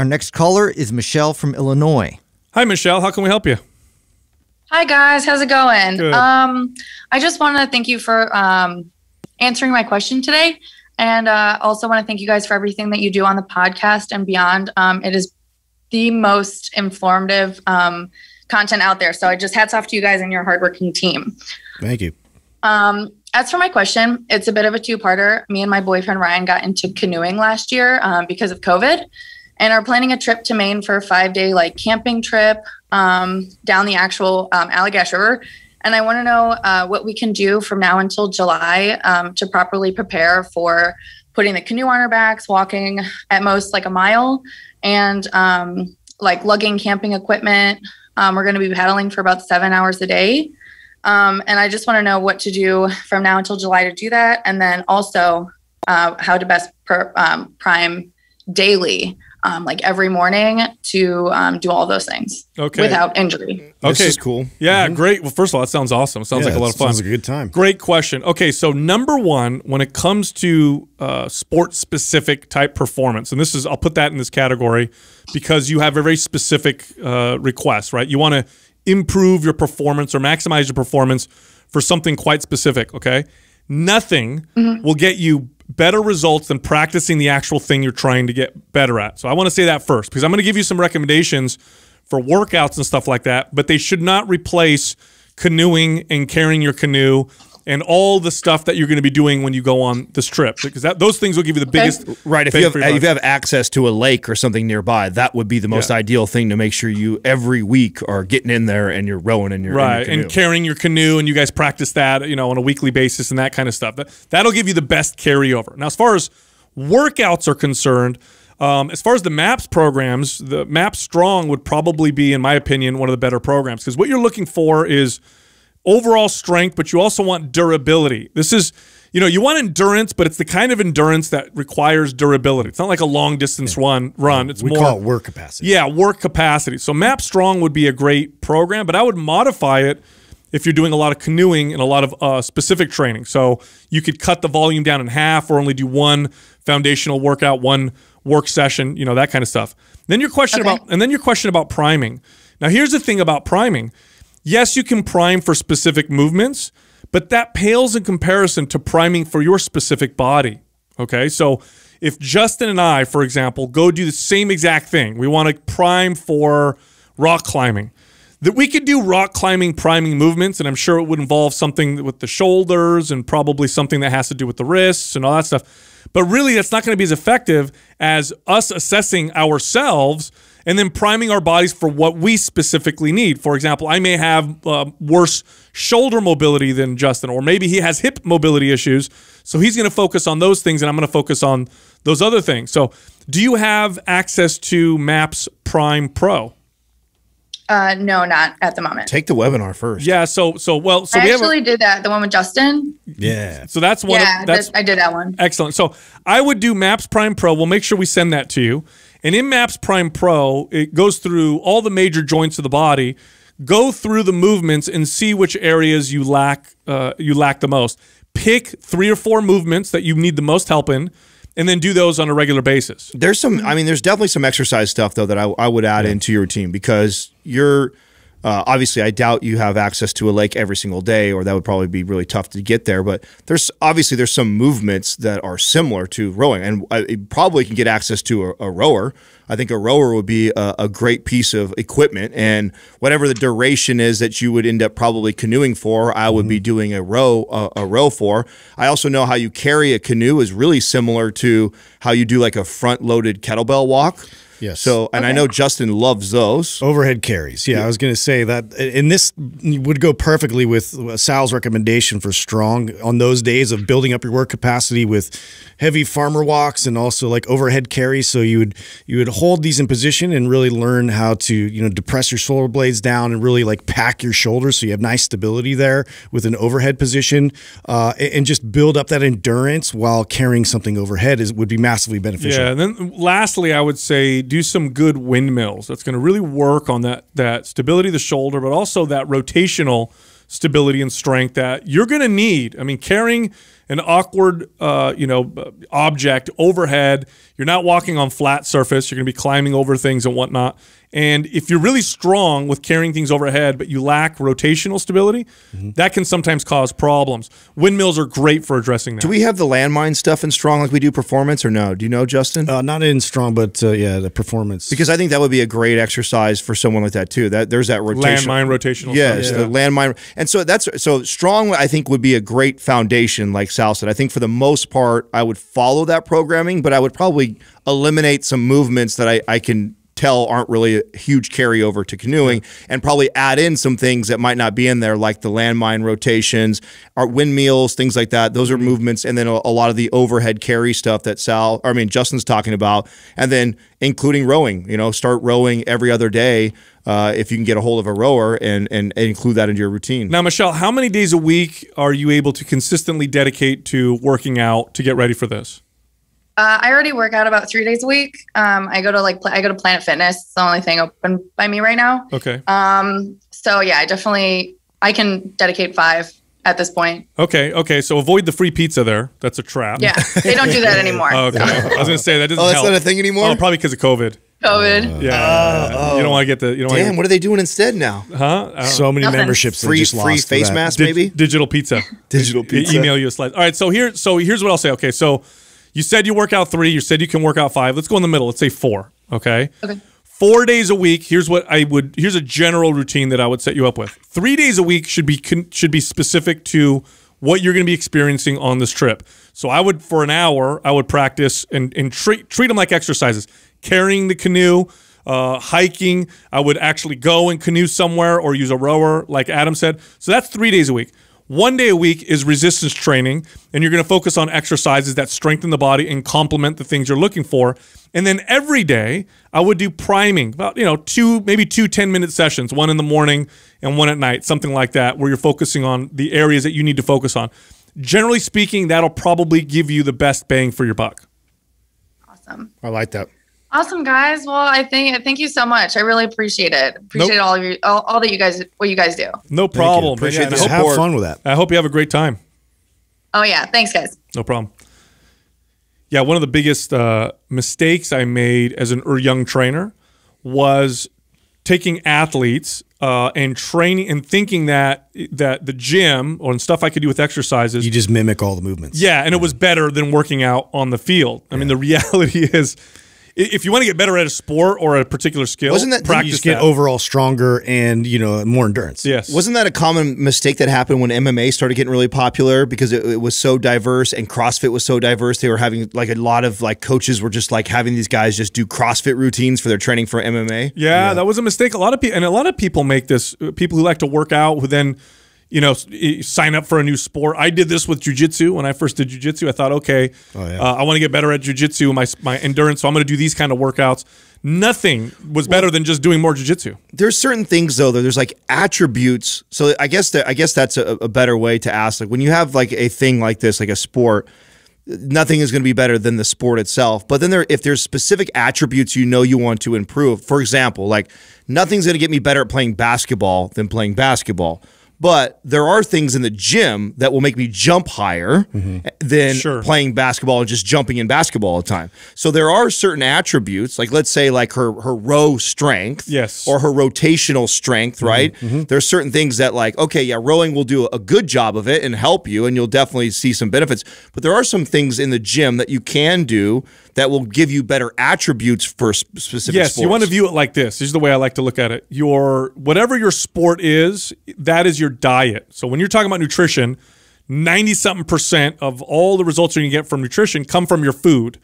Our next caller is Michelle from Illinois. Hi, Michelle. How can we help you? Hi guys, how's it going? Good. Um, I just want to thank you for um, answering my question today, and uh, also want to thank you guys for everything that you do on the podcast and beyond. Um, it is the most informative um, content out there. So I just hats off to you guys and your hardworking team. Thank you. Um, as for my question, it's a bit of a two-parter. Me and my boyfriend Ryan got into canoeing last year um, because of COVID, and are planning a trip to Maine for a five-day like camping trip um, down the actual um, River. And I want to know uh, what we can do from now until July um, to properly prepare for putting the canoe on our backs, walking at most like a mile, and um, like lugging camping equipment. Um, we're going to be paddling for about seven hours a day. Um, and I just want to know what to do from now until July to do that. And then also uh, how to best um, prime daily, um, like every morning to um, do all those things Okay. without injury. This Okay. is cool. Yeah, Mhm. great. Well, first of all, that sounds awesome. Sounds Yeah, like a lot of fun. sounds like a good time. Great question. Okay, so number one, when it comes to uh, sports specific type performance, and this is, I'll put that in this category because you have a very specific uh, request, right? You want to improve your performance or maximize your performance for something quite specific, okay? Nothing will get you better results than practicing the actual thing you're trying to get better at. So I want to say that first because I'm going to give you some recommendations for workouts and stuff like that, but they should not replace canoeing and carrying your canoe and all the stuff that you're going to be doing when you go on this trip because that those things will give you the biggest Right. If you have for your if you have access to a lake or something nearby, that would be the most Yeah. ideal thing to make sure you every week are getting in there and you're rowing in your in your right canoe. and carrying your canoe and you guys practice that you know on a weekly basis and that kind of stuff that, that'll give you the best carryover now as far as workouts are concerned um, as far as the maps programs the map strong would probably be in my opinion one of the better programs because what you're looking for is overall strength but you also want durability this is you know you want endurance but it's the kind of endurance that requires durability it's not like a long distance run run it's we more call it work capacity. yeah, work capacity. So Map Strong would be a great program, but I would modify it if you're doing a lot of canoeing and a lot of uh, specific training. So you could cut the volume down in half or only do one foundational workout, one work session, you know, that kind of stuff. Then your question Okay. about and then your question about priming. Now here's the thing about priming. Yes, you can prime for specific movements, but that pales in comparison to priming for your specific body. Okay? So if Justin and I, for example, go do the same exact thing, we want to prime for rock climbing. That we could do rock climbing priming movements, and I'm sure it would involve something with the shoulders and probably something that has to do with the wrists and all that stuff. But really, that's not going to be as effective as us assessing ourselves and then priming our bodies for what we specifically need. For example, I may have uh, worse shoulder mobility than Justin, or maybe he has hip mobility issues. So he's going to focus on those things, and I'm going to focus on those other things. So, do you have access to Maps Prime Pro? Uh, no, not at the moment. Take the webinar first. Yeah. So, so well, so I we have. actually A, did that. The one with Justin. Yeah. so that's one. yeah, of, that's that- I did that one. Excellent. So I would do Maps Prime Pro. We'll make sure we send that to you. And in Maps Prime Pro, it goes through all the major joints of the body, go through the movements, and see which areas you lack uh, you lack the most. Pick three or four movements that you need the most help in, and then do those on a regular basis. There's some. I mean, there's definitely some exercise stuff though that I, I would add into your routine because you're uh, obviously. I doubt you have access to a lake every single day, or that would probably be really tough to get there. But there's obviously there's some movements that are similar to rowing, and I you probably can get access to a, a rower. I think a rower would be a, a great piece of equipment, and whatever the duration is that you would end up probably canoeing for, I would be doing a row a row for. I also know how you carry a canoe is really similar to how you do like a front loaded kettlebell walk. Yes. So, and I know Justin loves those. Overhead carries. Yeah, I was going to say that, and this would go perfectly with Sal's recommendation for strong on those days of building up your work capacity with heavy farmer walks and also like overhead carries. So you would you would hold these in position and really learn how to you know depress your shoulder blades down and really like pack your shoulders so you have nice stability there with an overhead position, uh, and and just build up that endurance while carrying something overhead is would be massively beneficial. Yeah. And then lastly, I would say do some good windmills. That's going to really work on that that stability of the shoulder, but also that rotational stability and strength that you're going to need. I mean, carrying an awkward, uh, you know, object overhead. You're not walking on flat surface. You're going to be climbing over things and whatnot. And if you're really strong with carrying things overhead, but you lack rotational stability, Mm-hmm. that can sometimes cause problems. Windmills are great for addressing that. Do we have the landmine stuff in strong like we do performance or no? Do you know, Justin? Uh, not in strong, but uh, yeah, the performance. because I think that would be a great exercise for someone like that too. That there's that rotation. landmine rotational? Yes, stuff? the landmine, and so that's so strong. I think would be a great foundation, like Sal said. I think for the most part, I would follow that programming, but I would probably eliminate some movements that I, I can tell aren't really a huge carryover to canoeing, and probably add in some things that might not be in there, like the landmine rotations, or windmills, things like that. Those are movements, and then a, a lot of the overhead carry stuff that Sal, I mean Justin's talking about, and then including rowing. You know, start rowing every other day uh, if you can get a hold of a rower and, and and include that into your routine. Now, Michelle, how many days a week are you able to consistently dedicate to working out to get ready for this? Uh, I already work out about three days a week. Um, I go to like I go to Planet Fitness. It's the only thing open by me right now. Okay. Um, so yeah, I definitely I can dedicate five at this point. Okay. Okay. So avoid the free pizza there. That's a trap. Yeah, they don't do that anymore. Oh, okay. I was going to say that doesn't Oh, that's help. not a thing anymore? Oh, probably because of COVID. COVID. Yeah. You don't want to get the. You don't Damn, want what are they doing instead now? Huh? Uh, so many Nothing. memberships. they Free just free lost face that. mask, dig- maybe digital pizza. digital E- pizza. email you a slide. All right. So here. So here's what I'll say. Okay. So you said you work out three. You said you can work out five. Let's go in the middle. Let's say four. Okay. Okay. Four days a week. Here's what I would. Here's a general routine that I would set you up with. Three days a week should be should be specific to what you're going to be experiencing on this trip. So I would for an hour I would practice and and treat treat them like exercises. Carrying the canoe, uh, hiking. I would actually go and canoe somewhere or use a rower, like Adam said. So that's three days a week. One day a week is resistance training, and you're going to focus on exercises that strengthen the body and complement the things you're looking for. And then every day, I would do priming, about you know two maybe two 10 minute sessions, one in the morning and one at night, something like that, where you're focusing on the areas that you need to focus on. Generally speaking, that'll probably give you the best bang for your buck. Awesome. I like that. Awesome guys. Well, I think thank you so much. I really appreciate it. Appreciate Nope. all of you all, all that you guys what you guys do. No problem. Appreciate and I the hope- Have support. fun with that. I hope you have a great time. Oh yeah, thanks guys. No problem. Yeah, one of the biggest uh, mistakes I made as an er- young trainer was taking athletes uh, and training and thinking that that the gym or stuff I could do with exercises. You just mimic all the movements. yeah, and it was better than working out on the field. I mean, the reality is, i- if you want to get better at a sport or a particular skill, Wasn't that- practice You just get that. overall stronger and you know more endurance. Yes. Wasn't that a common mistake that happened when MMA started getting really popular because it, it was so diverse and CrossFit was so diverse? They were having like a lot of like coaches were just like having these guys just do CrossFit routines for their training for MMA. Yeah, that was a mistake. A lot of people, and a lot of people make this. uh, People who like to work out, who then, you know, sign up for a new sport. I did this with jujitsu when I first did jujitsu. I thought, okay, yeah. uh, I want to get better at jujitsu, my my endurance. So I'm going to do these kind of workouts. Nothing was better than just doing more jujitsu. There's certain things though that there's like attributes. So I guess that I guess that's a, a better way to ask. Like when you have like a thing like this, like a sport, nothing is going to be better than the sport itself. But then there, if there's specific attributes you know you want to improve, for example, like nothing's going to get me better at playing basketball than playing basketball. But there are things in the gym that will make me jump higher mm-hmm. than Sure. playing basketball and just jumping in basketball all the time. So there are certain attributes, like let's say like her her row strength, Yes. or her rotational strength, mm-hmm. right? Mm-hmm. There's certain things that like, okay, yeah, rowing will do a good job of it and help you, and you'll definitely see some benefits. But there are some things in the gym that you can do that will give you better attributes for sp- specific. Yes, you want to view it like this. This is the way I like to look at it. Your whatever your sport is, that is your diet. So when you're talking about nutrition, 90 something percent of all the results you're going to get from nutrition come from your food.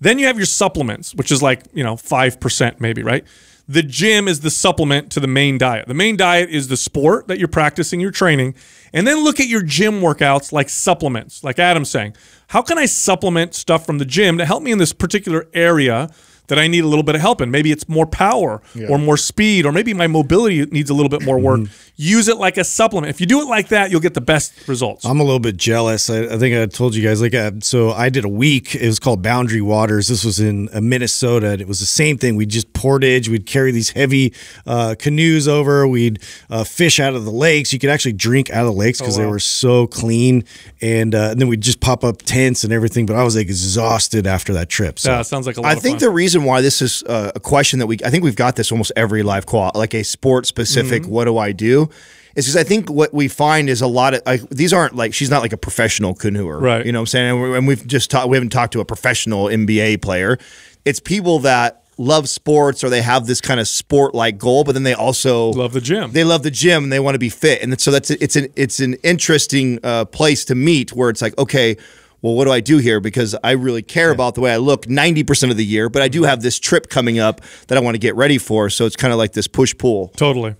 Then you have your supplements, which is like, you know, 5% maybe, right? The gym is the supplement to the main diet. The main diet is the sport that you're practicing, your training. And then look at your gym workouts like supplements, like Adam's saying. How can I supplement stuff from the gym to help me in this particular area that I need a little bit of help in. Maybe it's more power or more speed, or maybe my mobility needs a little bit more work. Mm-hmm. Use it like a supplement. If you do it like that, you'll get the best results. I'm a little bit jealous. I, I think I told you guys like uh, so. I did a week. It was called Boundary Waters. This was in uh, Minnesota, and it was the same thing. We'd just portage. We'd carry these heavy uh, canoes over. We'd uh, fish out of the lakes. You could actually drink out of the lakes because they were so clean. And, uh, and then we'd just pop up tents and everything. But I was exhausted after that trip. So yeah, sounds like a lot I of think fun. the reason why this is uh, a question that we, I think we've got this almost every live QUAH, like a sport specific, Mm-hmm. what do I do? Is because I think what we find is a lot of like, these aren't like she's not like a professional canoer, Right. You know what I'm saying? And, we- and we've just talked, we haven't talked to a professional NBA player. It's people that love sports or they have this kind of sport like goal, but then they also Love the gym. They love the gym and they want to be fit, and so that's it's an it's an interesting uh, place to meet where it's like okay. Well, what do I do here? Because I really care about the way I look 90% of the year, but I do have this trip coming up that I want to get ready for. So it's kind of like this push pull. Totally.